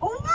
Oh